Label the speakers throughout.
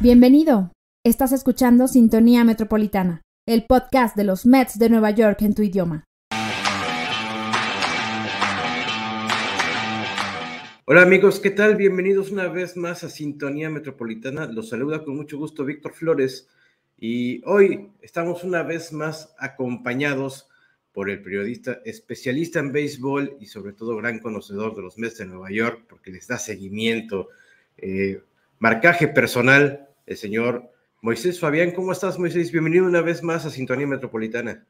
Speaker 1: Bienvenido. Estás escuchando Sintonía Metropolitana, el podcast de los Mets de Nueva York en tu idioma.
Speaker 2: Hola amigos, ¿qué tal? Bienvenidos una vez más a Sintonía Metropolitana. Los saluda con mucho gusto Víctor Flores y hoy estamos una vez más acompañados por el periodista especialista en béisbol y sobre todo gran conocedor de los Mets de Nueva York porque les da seguimiento, eh, marcaje personal, el señor Moisés Fabián. ¿Cómo estás Moisés? Bienvenido una vez más a Sintonía Metropolitana.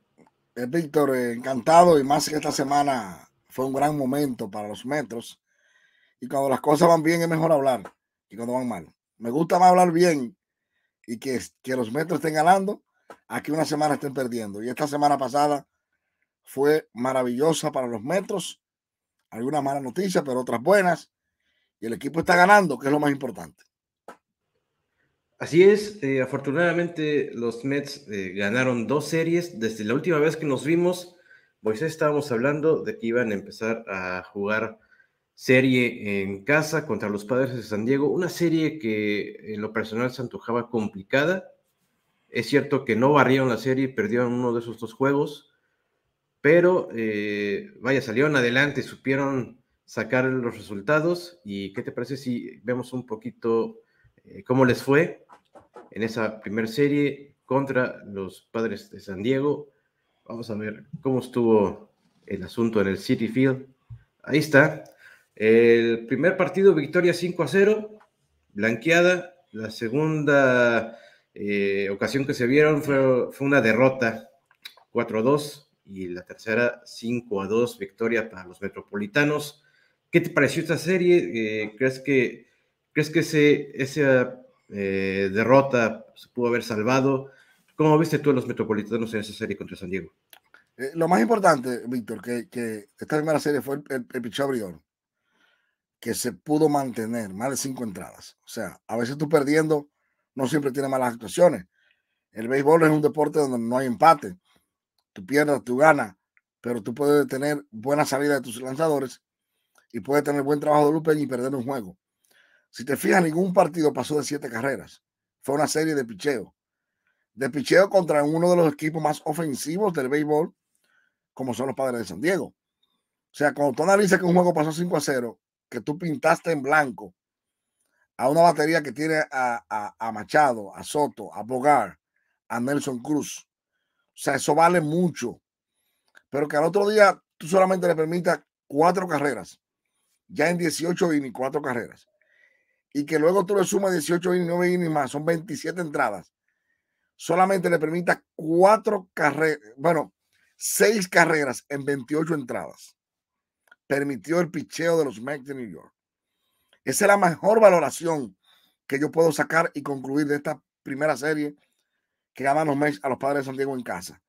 Speaker 3: Eh, Víctor, eh, encantado y más que esta semana fue un gran momento para los Metros y cuando las cosas van bien es mejor hablar y cuando van mal. Me gusta más hablar bien y que, que los metros estén ganando a que una semana estén perdiendo. Y esta semana pasada fue maravillosa para los metros. Algunas malas noticias, pero otras buenas. Y el equipo está ganando, que es lo más importante.
Speaker 2: Así es, eh, afortunadamente los Mets eh, ganaron dos series. Desde la última vez que nos vimos, Moisés estábamos hablando de que iban a empezar a jugar serie en casa contra los Padres de San Diego, una serie que en lo personal se antojaba complicada. Es cierto que no barrieron la serie, perdieron uno de esos dos juegos, pero eh, vaya, salieron adelante, supieron sacar los resultados. ¿Y qué te parece si vemos un poquito eh, cómo les fue en esa primera serie contra los Padres de San Diego? Vamos a ver cómo estuvo el asunto en el City Field. Ahí está. El primer partido, victoria 5 a 0, blanqueada. La segunda eh, ocasión que se vieron fue, fue una derrota 4 a 2 y la tercera 5 a 2, victoria para los metropolitanos. ¿Qué te pareció esta serie? Eh, ¿Crees que, crees que ese, esa eh, derrota se pudo haber salvado? ¿Cómo viste tú a los metropolitanos en esa serie contra San Diego?
Speaker 3: lo más importante, Víctor, que, que, esta primera serie fue el, el, el abridor que se pudo mantener más de cinco entradas. O sea, a veces tú perdiendo no siempre tiene malas actuaciones. El béisbol es un deporte donde no hay empate. Tú pierdes, tú ganas, pero tú puedes tener buena salida de tus lanzadores y puedes tener buen trabajo de Lupen y perder un juego. Si te fijas, ningún partido pasó de siete carreras. Fue una serie de picheo. De picheo contra uno de los equipos más ofensivos del béisbol, como son los padres de San Diego. O sea, cuando tú analizas que un juego pasó 5 a 0, que tú pintaste en blanco a una batería que tiene a, a, Machado, a Soto, a Bogar, a Nelson Cruz. Sea, eso vale mucho. Pero que al otro día tú solamente le permitas cuatro carreras. Ya en 18 innings, cuatro carreras. Y que luego tú le sumas 18 innings, 9 innings más, son 27 entradas. Solamente le permitas cuatro carreras, bueno, seis carreras en 28 entradas permitió el picheo de los Mets de New York. Esa es la mejor valoración que yo puedo sacar y concluir de esta primera serie que ganan los Mets a los padres de San Diego en casa.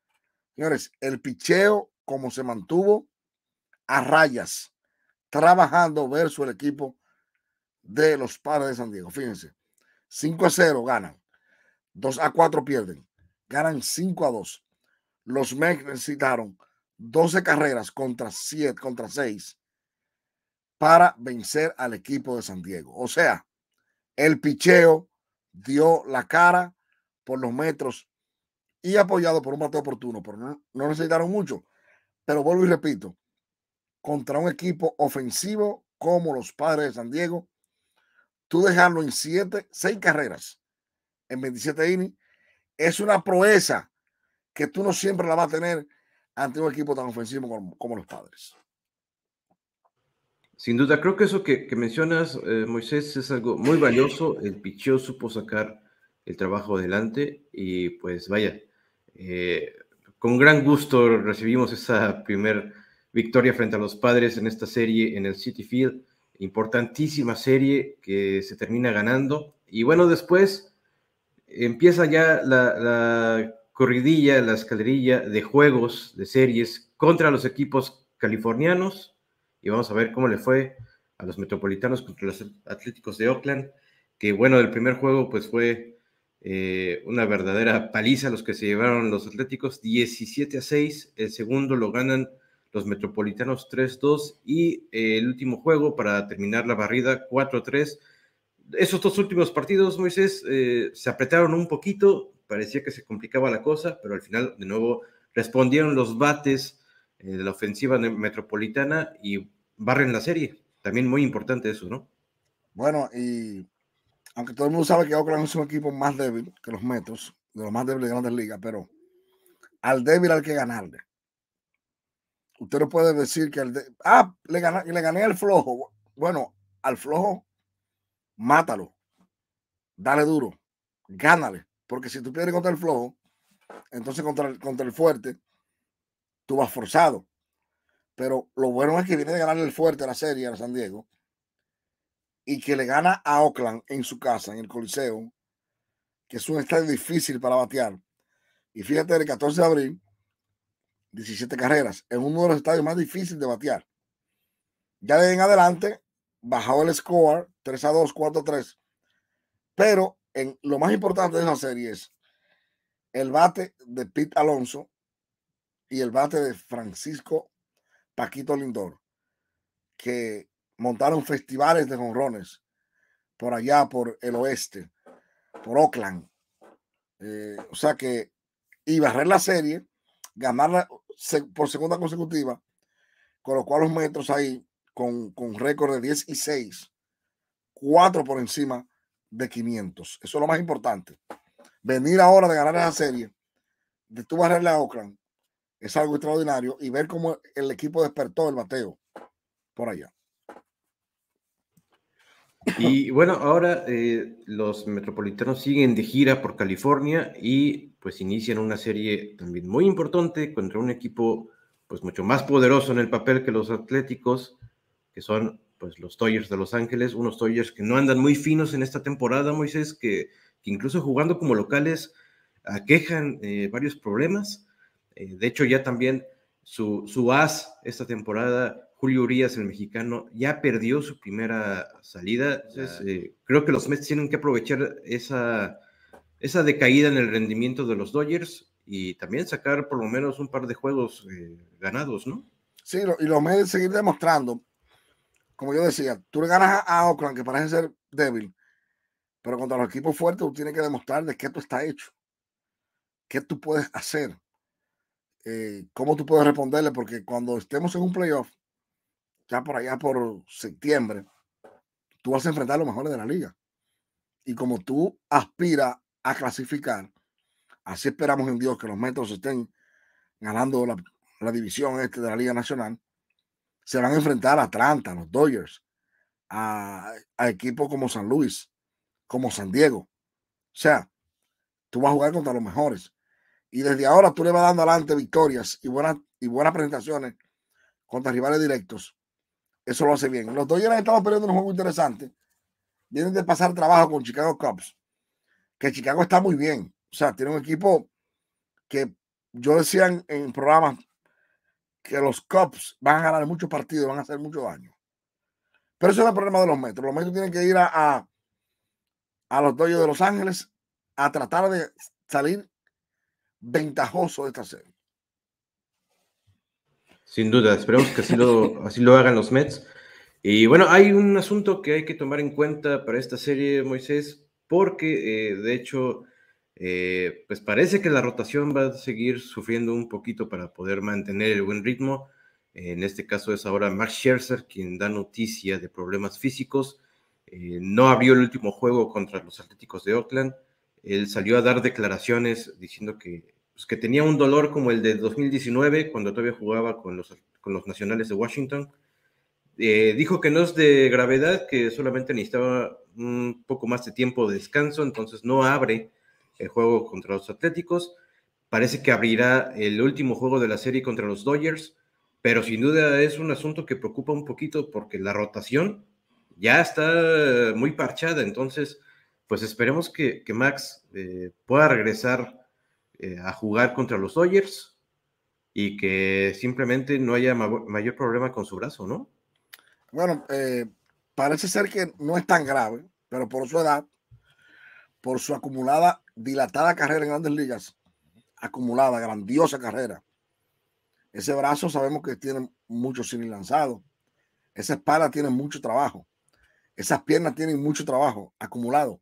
Speaker 3: Señores, el picheo como se mantuvo a rayas, trabajando versus el equipo de los padres de San Diego. Fíjense, 5 a 0 ganan, 2 a 4 pierden, ganan 5 a 2. Los Mets necesitaron 12 carreras contra 7, contra 6 para vencer al equipo de San Diego. O sea, el picheo dio la cara por los metros y apoyado por un bateo oportuno, pero no, necesitaron mucho. Pero vuelvo y repito, contra un equipo ofensivo como los padres de San Diego, tú dejarlo en 7, 6 carreras en 27 innings, es una proeza que tú no siempre la vas a tener ante un equipo tan ofensivo como, los padres.
Speaker 2: Sin duda, creo que eso que, mencionas, eh, Moisés, es algo muy valioso. El picheo supo sacar el trabajo adelante y pues vaya, eh, con gran gusto recibimos esa primer victoria frente a los padres en esta serie en el City Field. Importantísima serie que se termina ganando. Y bueno, después empieza ya la corridilla, la escalerilla de juegos, de series contra los equipos californianos y vamos a ver cómo le fue a los metropolitanos contra los Atléticos de Oakland, que bueno, el primer juego pues fue eh, una verdadera paliza los que se llevaron los Atléticos, 17 a 6, el segundo lo ganan los Metropolitanos 3-2 y eh, el último juego para terminar la barrida 4-3. Esos dos últimos partidos, Moisés, eh, se apretaron un poquito, parecía que se complicaba la cosa, pero al final de nuevo respondieron los bates de la ofensiva metropolitana y barren la serie. También muy importante eso, ¿no?
Speaker 3: Bueno, y aunque todo el mundo sabe que Oakland es un equipo más débil que los Metros, de los más débiles de grandes ligas, pero al débil hay que ganarle. Usted no puede decir que al de... ah, le, gané, le gané al flojo. Bueno, al flojo, mátalo. Dale duro. Gánale. Porque si tú pierdes contra el flojo, entonces contra el, contra el fuerte, tú vas forzado. Pero lo bueno es que viene de ganarle el fuerte a la serie a San Diego y que le gana a Oakland en su casa, en el Coliseo, que es un estadio difícil para batear. Y fíjate, el 14 de abril, 17 carreras, en uno de los estadios más difíciles de batear. Ya de en adelante, bajó el score 3 a 2, 4 a 3. Pero en, lo más importante de esa serie es el bate de Pete Alonso y el bate de Francisco Paquito Lindor, que montaron festivales de jonrones por allá, por el oeste, por Oakland. Eh, o sea que, y barrer la serie, ganarla por segunda consecutiva, con lo cual los metros ahí con, con récord de 10 y 6, 4 por encima de 500. Eso es lo más importante. Venir ahora de ganar esa serie, de tú barrerle a Oakland, es algo extraordinario y ver cómo el equipo despertó el bateo por allá.
Speaker 2: Y bueno, ahora eh, los metropolitanos siguen de gira por California y pues inician una serie también muy importante contra un equipo pues mucho más poderoso en el papel que los Atléticos, que son pues los Toyers de Los Ángeles, unos Toyers que no andan muy finos en esta temporada, Moisés, que, incluso jugando como locales aquejan eh, varios problemas. Eh, de hecho, ya también su, su as esta temporada Julio Urias, el mexicano, ya perdió su primera salida. Eh, creo que los Mets tienen que aprovechar esa, esa decaída en el rendimiento de los Dodgers y también sacar por lo menos un par de juegos eh, ganados, ¿no?
Speaker 3: Sí, y los Mets seguir demostrando. Como yo decía, tú le ganas a Oakland, que parece ser débil, pero contra los equipos fuertes tú tienes que demostrar de qué tú estás hecho, qué tú puedes hacer, eh, cómo tú puedes responderle, porque cuando estemos en un playoff, ya por allá por septiembre, tú vas a enfrentar a los mejores de la liga. Y como tú aspiras a clasificar, así esperamos en Dios que los metros estén ganando la, división este de la Liga Nacional, se van a enfrentar a Atlanta, a los Dodgers, a, a equipos como San Luis, como San Diego. O sea, tú vas a jugar contra los mejores. Y desde ahora tú le vas dando adelante victorias y buenas, y buenas presentaciones contra rivales directos eso lo hace bien. Los Dodgers han estado perdiendo un juego interesante. Vienen de pasar trabajo con Chicago Cubs. Que Chicago está muy bien. O sea, tiene un equipo que yo decía en, programas que los Cubs van a ganar muchos partidos, van a hacer mucho daño. Pero eso es el problema de los metros. Los metros tienen que ir a, a, los Dodgers de Los Ángeles a tratar de salir ventajoso de esta serie.
Speaker 2: Sin duda, esperemos que así lo, así lo hagan los Mets. Y bueno, hay un asunto que hay que tomar en cuenta para esta serie, Moisés, porque eh, de hecho, eh, pues parece que la rotación va a seguir sufriendo un poquito para poder mantener el buen ritmo. En este caso es ahora Max Scherzer quien da noticia de problemas físicos. Eh, no abrió el último juego contra los Atléticos de Oakland. Él salió a dar declaraciones diciendo que pues, que tenía un dolor como el de 2019, cuando todavía jugaba con los, con los nacionales de Washington. Eh, dijo que no es de gravedad, que solamente necesitaba un poco más de tiempo de descanso, entonces no abre el juego contra los Atléticos. Parece que abrirá el último juego de la serie contra los Dodgers, pero sin duda es un asunto que preocupa un poquito porque la rotación ya está muy parchada, entonces pues esperemos que, que Max eh, pueda regresar eh, a jugar contra los Dodgers y que simplemente no haya mayor problema con su brazo, ¿no?
Speaker 3: Bueno, eh, parece ser que no es tan grave, pero por su edad, por su acumulada, dilatada carrera en grandes ligas, acumulada, grandiosa carrera, Ese brazo sabemos que tiene mucho sin lanzado. Esa espalda tiene mucho trabajo. Esas piernas tienen mucho trabajo acumulado. O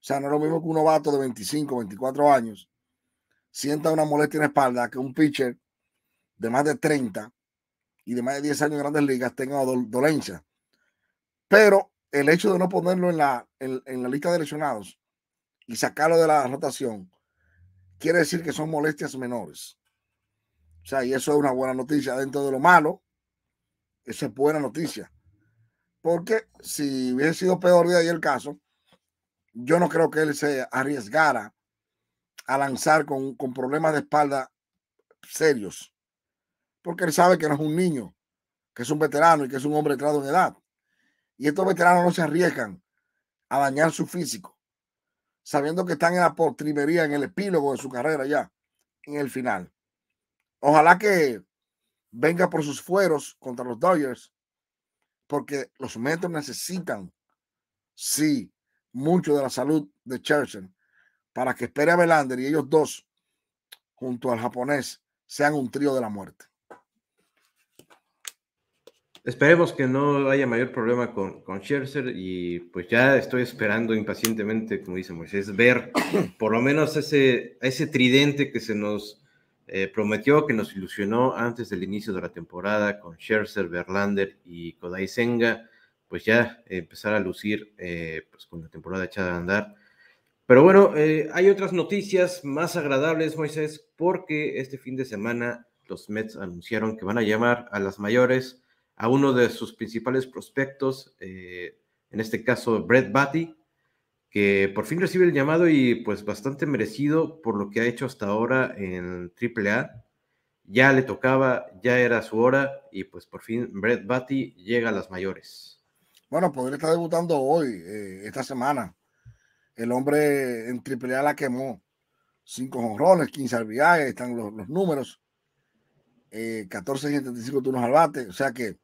Speaker 3: sea, no es lo mismo que un novato de 25, 24 años sienta una molestia en la espalda que un pitcher de más de 30 y de más de 10 años en grandes ligas tenga dolencia. Pero el hecho de no ponerlo en la, en, la lista de lesionados y sacarlo de la rotación quiere decir que son molestias menores. O sea, y eso es una buena noticia dentro de lo malo. Eso es buena noticia. Porque si hubiese sido peor de ahí el caso, yo no creo que él se arriesgara a lanzar con, con problemas de espalda serios. Porque él sabe que no es un niño, que es un veterano y que es un hombre entrado en edad. Y estos veteranos no se arriesgan a dañar su físico, sabiendo que están en la postrimería, en el epílogo de su carrera ya, en el final. Ojalá que venga por sus fueros contra los Dodgers, porque los metros necesitan, sí, mucho de la salud de Churchill para que espere a Belander y ellos dos, junto al japonés, sean un trío de la muerte.
Speaker 2: Esperemos que no haya mayor problema con, con Scherzer y pues ya estoy esperando impacientemente, como dice Moisés, ver por lo menos ese, ese tridente que se nos eh, prometió, que nos ilusionó antes del inicio de la temporada con Scherzer, Verlander y Kodai Senga, pues ya empezar a lucir eh, pues con la temporada echada a andar. Pero bueno, eh, hay otras noticias más agradables, Moisés, porque este fin de semana los Mets anunciaron que van a llamar a las mayores a uno de sus principales prospectos, eh, en este caso Brett Batty, que por fin recibe el llamado y pues bastante merecido por lo que ha hecho hasta ahora en AAA. Ya le tocaba, ya era su hora y pues por fin Brett Batty llega a las mayores.
Speaker 3: Bueno, podría estar debutando hoy, eh, esta semana. El hombre en AAA la quemó. Cinco honrones, 15 RBI, están los, los números. Eh, 14 y 75 turnos al bate. O sea que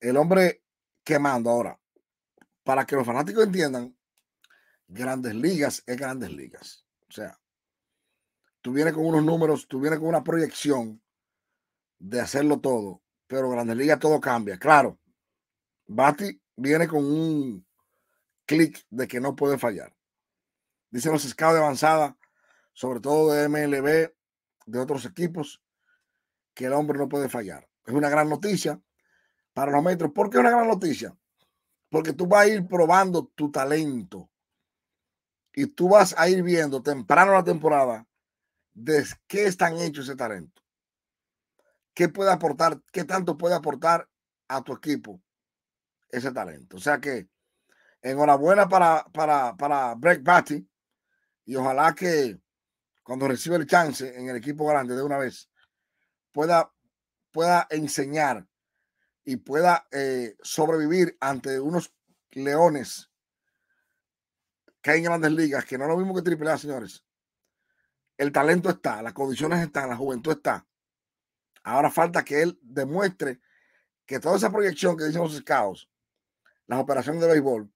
Speaker 3: el hombre quemando ahora. Para que los fanáticos entiendan, grandes ligas es grandes ligas. O sea, tú vienes con unos números, tú vienes con una proyección de hacerlo todo, pero grandes ligas todo cambia. Claro, Bati viene con un clic de que no puede fallar. Dicen los scouts de avanzada, sobre todo de MLB, de otros equipos, que el hombre no puede fallar. Es una gran noticia para los metros. ¿Por qué es una gran noticia? Porque tú vas a ir probando tu talento y tú vas a ir viendo temprano la temporada de qué están hechos ese talento. ¿Qué puede aportar? ¿Qué tanto puede aportar a tu equipo ese talento? O sea que enhorabuena para, para, para Batty y ojalá que cuando reciba el chance en el equipo grande de una vez pueda, pueda enseñar y pueda eh, sobrevivir ante unos leones que hay en grandes ligas, que no es lo mismo que AAA, señores. El talento está, las condiciones están, la juventud está. Ahora falta que él demuestre que toda esa proyección que dicen los scouts, las operaciones de béisbol,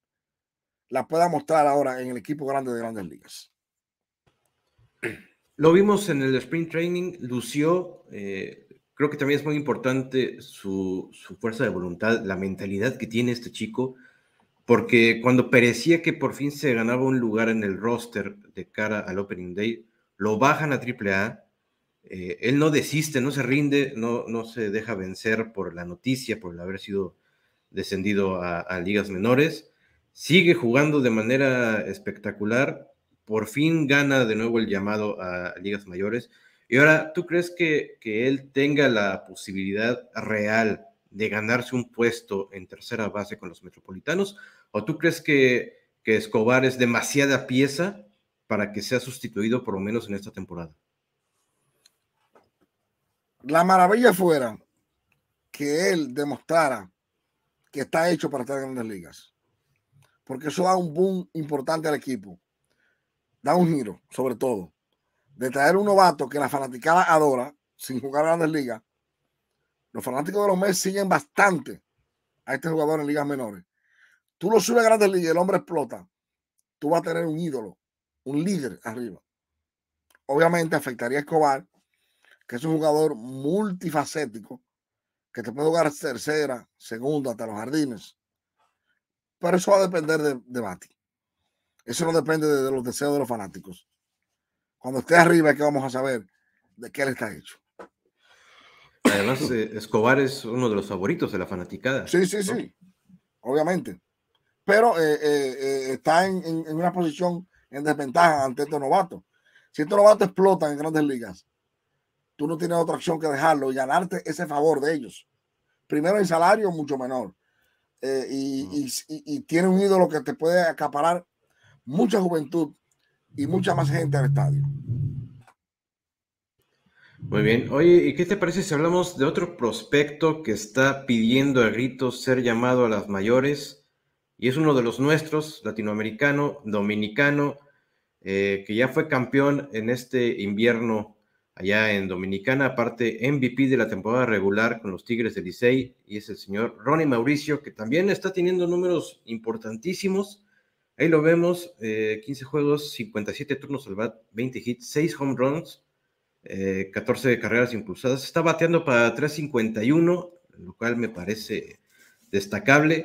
Speaker 3: la pueda mostrar ahora en el equipo grande de grandes ligas.
Speaker 2: Lo vimos en el sprint training, lució, eh, creo que también es muy importante su, fuerza de voluntad, la mentalidad que tiene este chico, porque cuando parecía que por fin se ganaba un lugar en el roster de cara al Opening Day, lo bajan a AAA. Eh, él no desiste, no se rinde, no, no se deja vencer por la noticia, por el haber sido descendido a ligas menores. Sigue jugando de manera espectacular. Por fin gana de nuevo el llamado a ligas mayores y ahora, ¿tú crees que, él tenga la posibilidad real de ganarse un puesto en tercera base con los metropolitanos? ¿O tú crees que, que Escobar es demasiada pieza para que sea sustituido por lo menos en esta temporada?
Speaker 3: La maravilla fuera que él demostrara que está hecho para estar en grandes ligas. Porque eso da un boom importante al equipo. Da un giro, sobre todo de traer un novato que la fanaticada adora sin jugar grandes ligas, los fanáticos de los Mets siguen bastante a este jugador en ligas menores. Tú lo subes a grandes ligas y el hombre explota. Tú vas a tener un ídolo, un líder arriba. Obviamente afectaría a Escobar, que es un jugador multifacético, que te puede jugar tercera, segunda, hasta los jardines. Pero eso va a depender de, de Bati. Eso no depende de, los deseos de los fanáticos. Cuando esté arriba es que vamos a saber de qué él está hecho.
Speaker 2: Además, eh, Escobar es uno de los favoritos de la fanaticada.
Speaker 3: Sí, sí, sí. Obviamente. Pero eh, eh, está en, en, una posición en desventaja ante estos novatos. Si estos novatos explotan en grandes ligas, tú no tienes otra opción que dejarlo y ganarte ese favor de ellos. Primero el salario mucho menor. Y, y, tiene un ídolo que te puede acaparar mucha juventud y mucha más gente al estadio.
Speaker 2: Muy bien. Oye, ¿y qué te parece si hablamos de otro prospecto que está pidiendo a gritos ser llamado a las mayores? Y es uno de los nuestros, latinoamericano, dominicano, eh, que ya fue campeón en este invierno allá en Dominicana, aparte MVP de la temporada regular con los Tigres de Licey, y es el señor Ronnie Mauricio, que también está teniendo números importantísimos Ahí lo vemos, 15 eh, juegos, 57 turnos al bat, 20 hits, 6 home runs, 14 eh, carreras impulsadas. Está bateando para 351, lo cual me parece destacable.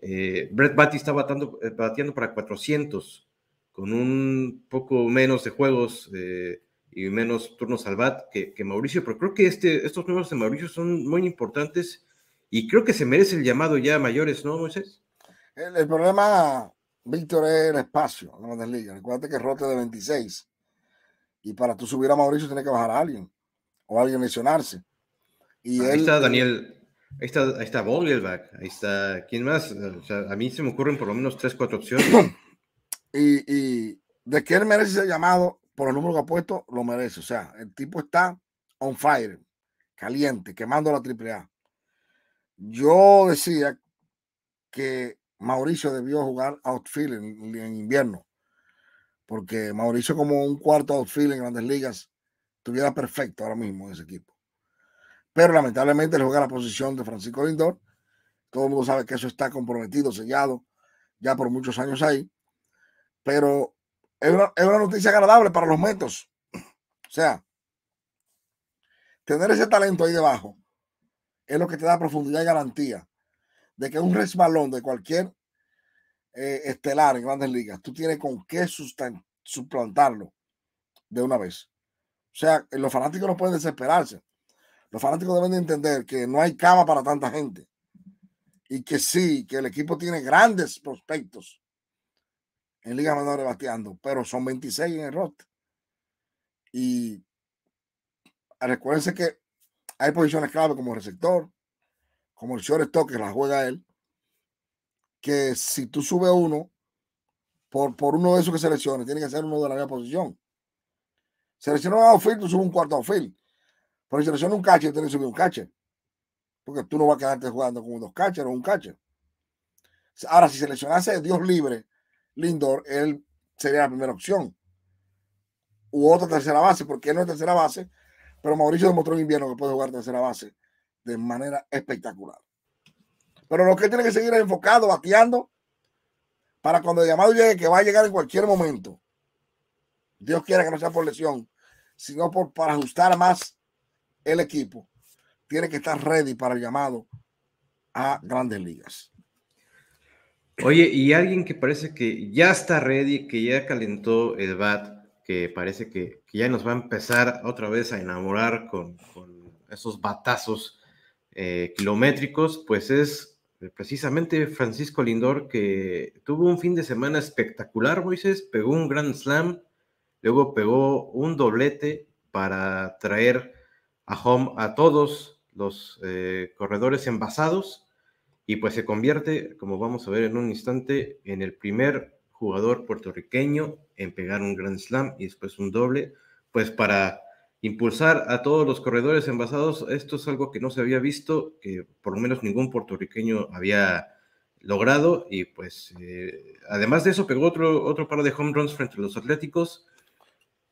Speaker 2: Eh, Brett Batty está bateando, bateando para 400, con un poco menos de juegos y menos turnos al bat que, Mauricio, pero creo que este, estos números de Mauricio son muy importantes y creo que se merece el llamado ya a mayores, ¿no, Moisés?
Speaker 3: el problema Víctor es el espacio en la liga. Recuerda que rote de 26. Y para tú subir a Mauricio tiene que bajar a alguien. O alguien lesionarse.
Speaker 2: Y ahí está Daniel. Ahí está, ahí está Vogelbach. Ahí está. ¿Quién más? a mí se me ocurren por lo menos 3, 4 opciones.
Speaker 3: y, y de que él merece ser llamado por el número que ha puesto, lo merece. O sea, el tipo está on fire, caliente, quemando la AAA. Yo decía que Mauricio debió jugar outfield en, invierno, porque Mauricio como un cuarto outfield en grandes ligas estuviera perfecto ahora mismo en ese equipo. Pero lamentablemente le juega la posición de Francisco Lindor. Todo el mundo sabe que eso está comprometido, sellado, ya por muchos años ahí. Pero es una, es una noticia agradable para los metos. O sea, tener ese talento ahí debajo es lo que te da profundidad y garantía de que un resbalón de cualquier eh, estelar en grandes ligas, tú tienes con qué suplantarlo de una vez. O sea, los fanáticos no pueden desesperarse. Los fanáticos deben de entender que no hay cama para tanta gente. Y que sí, que el equipo tiene grandes prospectos en ligas menores bateando, pero son 26 en el roster. Y recuérdense que hay posiciones clave como receptor, como el shortstop que la juega él, que si tú subes uno por, por uno de esos que selecciones, tiene que ser uno de la misma posición. Selecciona un outfield, tú subes un cuarto outfield. Pero si selecciona un catcher, tienes que subir un catcher. Porque tú no vas a quedarte jugando con dos catchers o un catcher. Ahora, si seleccionase Dios libre, Lindor, él sería la primera opción. U otra tercera base, porque él no es tercera base, pero Mauricio demostró en invierno que puede jugar tercera base de manera espectacular. Pero lo que tiene que seguir es enfocado, bateando, para cuando el llamado llegue, que va a llegar en cualquier momento. Dios quiera que no sea por lesión, sino por, para ajustar más el equipo. Tiene que estar ready para el llamado a grandes ligas.
Speaker 2: Oye, y alguien que parece que ya está ready, que ya calentó el bat, que parece que, ya nos va a empezar otra vez a enamorar con, esos batazos eh, kilométricos, pues es eh, precisamente Francisco Lindor, que tuvo un fin de semana espectacular, Moisés, pegó un gran slam, luego pegó un doblete para traer a home a todos los eh, corredores envasados y pues se convierte, como vamos a ver en un instante, en el primer jugador puertorriqueño en pegar un gran slam y después un doble, pues para impulsar a todos los corredores envasados. Esto es algo que no se había visto, que por lo menos ningún puertorriqueño había logrado. Y pues, eh, además de eso, pegó otro, otro par de home runs frente a los Atléticos.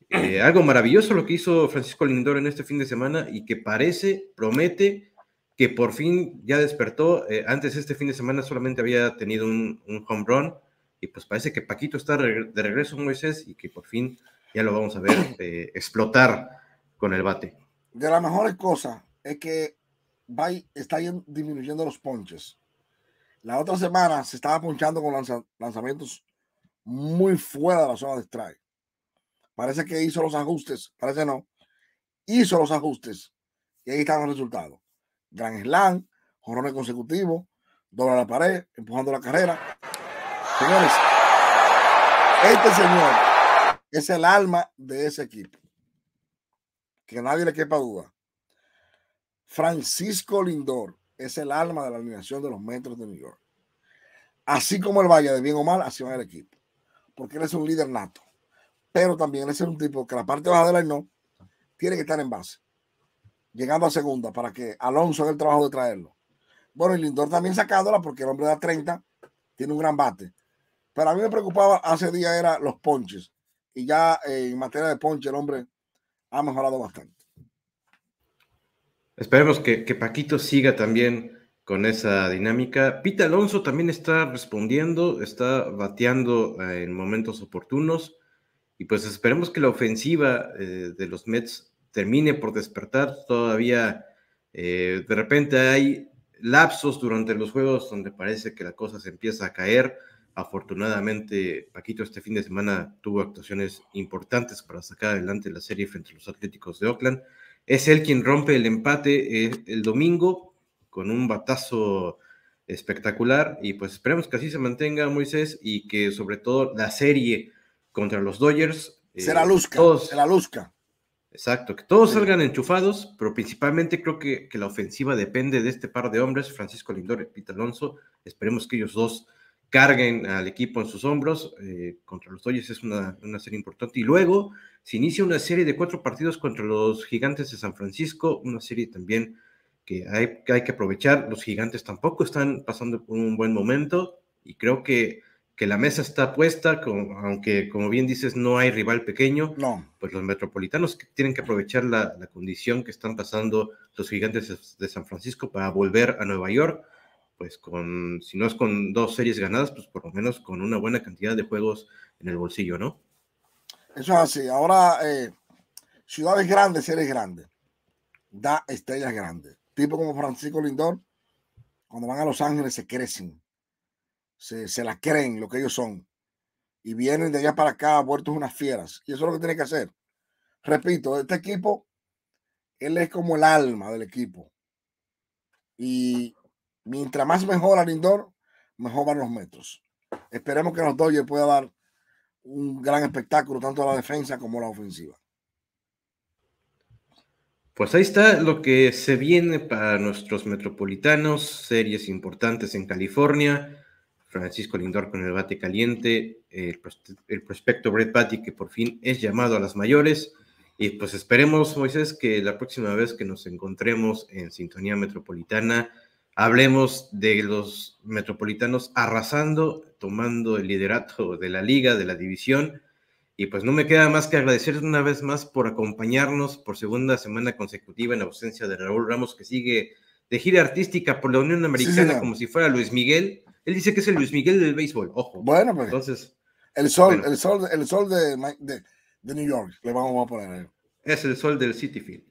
Speaker 2: Eh, algo maravilloso lo que hizo Francisco Lindor en este fin de semana y que parece, promete que por fin ya despertó. Eh, antes este fin de semana solamente había tenido un, un, home run y pues parece que Paquito está de regreso, Moisés, y que por fin ya lo vamos a ver explotar con el bate.
Speaker 3: de las mejores cosas es que va, está disminuyendo los ponches. La otra semana se estaba ponchando con lanzamientos muy fuera de la zona de strike. Parece que hizo los ajustes, parece no. Hizo los ajustes y ahí están los resultados. Gran slam, jorrones consecutivos, dobla la pared, empujando la carrera. Señores, este señor es el alma de ese equipo. Que nadie le quepa duda. Francisco Lindor es el alma de la alineación de los metros de New York. Así como el Valle, de bien o mal, así va el equipo. Porque él es un líder nato. Pero también es un tipo que la parte baja de la no tiene que estar en base. Llegando a segunda para que Alonso haga el trabajo de traerlo. Bueno, y Lindor también sacándola porque el hombre da 30, tiene un gran bate. Pero a mí me preocupaba hace días era los ponches. Y ya eh, en materia de ponche el hombre ha mejorado bastante.
Speaker 2: Esperemos que, Paquito siga también con esa dinámica. Pita Alonso también está respondiendo, está bateando eh, en momentos oportunos. Y pues esperemos que la ofensiva eh, de los Mets termine por despertar. Todavía de repente hay lapsos durante los juegos donde parece que la cosa se empieza a caer. Afortunadamente, Paquito este fin de semana tuvo actuaciones importantes para sacar adelante la serie frente a los Atléticos de Oakland. Es él quien rompe el empate eh, el domingo con un batazo espectacular y pues esperemos que así se mantenga Moisés y que sobre todo la serie contra los Dodgers
Speaker 3: será luzca, será luzca.
Speaker 2: Exacto, que todos salgan enchufados, pero principalmente creo que, que, la ofensiva depende de este par de hombres, Francisco Lindor y Pete Alonso. Esperemos que ellos dos carguen al equipo en sus hombros. Eh, contra los Dodgers es una, una, serie importante. Y luego se inicia una serie de cuatro partidos contra los Gigantes de San Francisco, una serie también que hay, que hay que aprovechar. Los Gigantes tampoco están pasando por un buen momento y creo que que la mesa está puesta, aunque como bien dices no hay rival pequeño,
Speaker 3: no.
Speaker 2: pues los metropolitanos tienen que aprovechar la, condición que están pasando los gigantes de San Francisco para volver a Nueva York, pues con, si no es con dos series ganadas, pues por lo menos con una buena cantidad de juegos en el bolsillo, ¿no?
Speaker 3: Eso es así. Ahora, eh, ciudades grandes, series grandes, da estrellas grandes. Tipo como Francisco Lindor, cuando van a Los Ángeles se crecen se, se la creen lo que ellos son y vienen de allá para acá vueltos unas fieras. Y eso es lo que tiene que hacer. Repito, este equipo, él es como el alma del equipo. Y mientras más mejora Lindor, mejor van los metros. Esperemos que los Dodgers pueda dar un gran espectáculo, tanto a la defensa como a la ofensiva.
Speaker 2: Pues ahí está lo que se viene para nuestros metropolitanos, series importantes en California. Francisco Lindor con el bate caliente, el, prospecto Brett Patty que por fin es llamado a las mayores. Y pues esperemos, Moisés, que la próxima vez que nos encontremos en Sintonía Metropolitana, hablemos de los metropolitanos arrasando, tomando el liderato de la liga, de la división. Y pues no me queda más que agradecer una vez más por acompañarnos por segunda semana consecutiva en ausencia de Raúl Ramos, que sigue de gira artística por la Unión Americana como si fuera Luis Miguel. Él dice que es el Luis Miguel del béisbol, ojo.
Speaker 3: Bueno, pues. Entonces. El sol, el sol, el sol de, de, New York, le vamos a poner.
Speaker 2: Es el sol del City Field.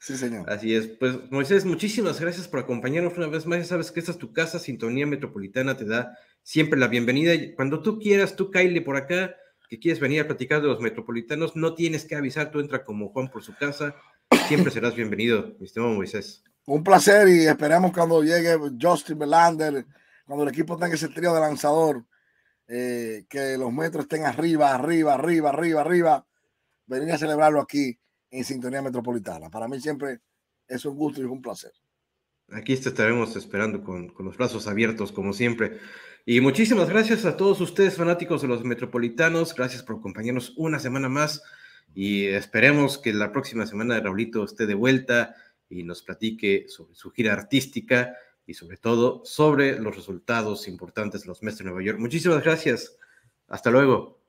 Speaker 3: Sí, señor.
Speaker 2: Así es. Pues, Moisés, muchísimas gracias por acompañarnos una vez más. Ya sabes que esta es tu casa, Sintonía Metropolitana te da siempre la bienvenida. Cuando tú quieras, tú, Kyle, por acá, que quieres venir a platicar de los metropolitanos, no tienes que avisar, tú entra como Juan por su casa. Siempre serás bienvenido, mi estimado Moisés.
Speaker 3: Un placer y esperemos cuando llegue Justin Belander cuando el equipo tenga ese trío de lanzador, eh, que los metros estén arriba, arriba, arriba, arriba, arriba, venir a celebrarlo aquí en Sintonía Metropolitana. Para mí siempre es un gusto y un placer.
Speaker 2: Aquí te estaremos esperando con, con, los brazos abiertos, como siempre. Y muchísimas gracias a todos ustedes, fanáticos de los metropolitanos. Gracias por acompañarnos una semana más. Y esperemos que la próxima semana Raulito esté de vuelta y nos platique sobre su gira artística y sobre todo sobre los resultados importantes de los Mets de Nueva York. Muchísimas gracias. Hasta luego.